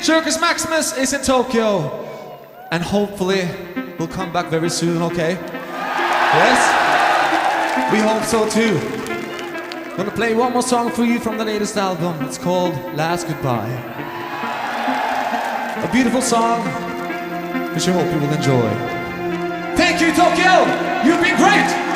Circus Maximus is in Tokyo. And hopefully, we'll come back very soon, okay? Yes? We hope so too. I'm Gonna play one more song for you from the latest album. It's called Last Goodbye. A beautiful song, which I hope you will enjoy. Thank you, Tokyo! You've been great!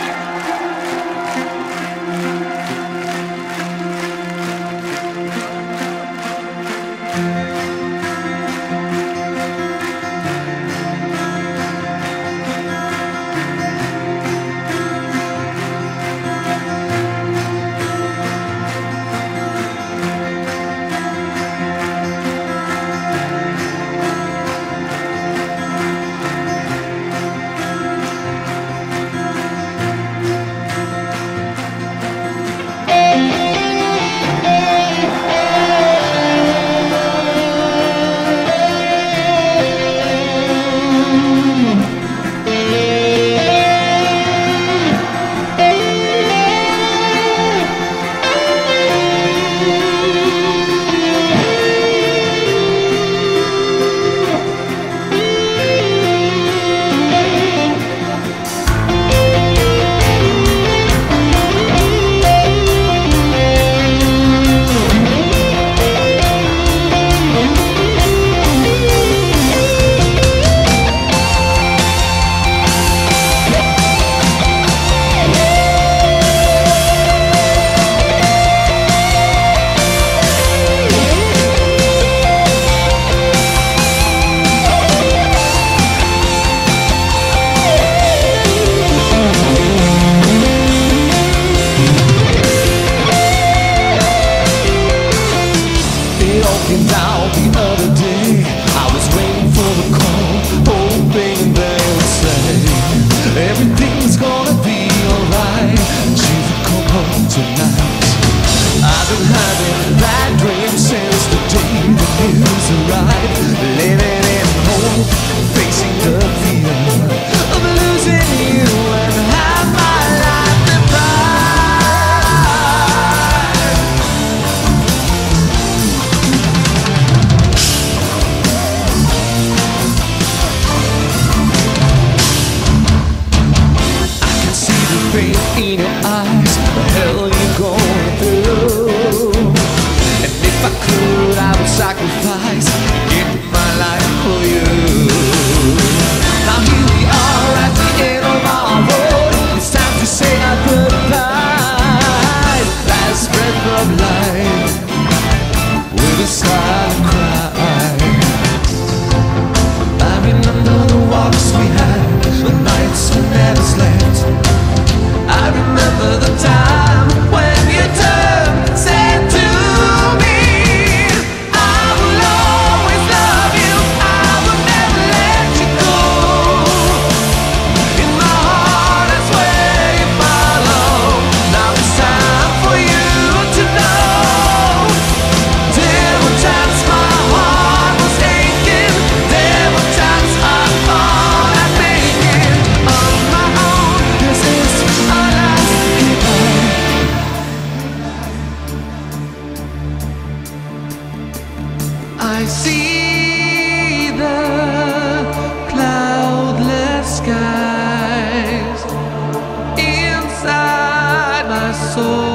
Just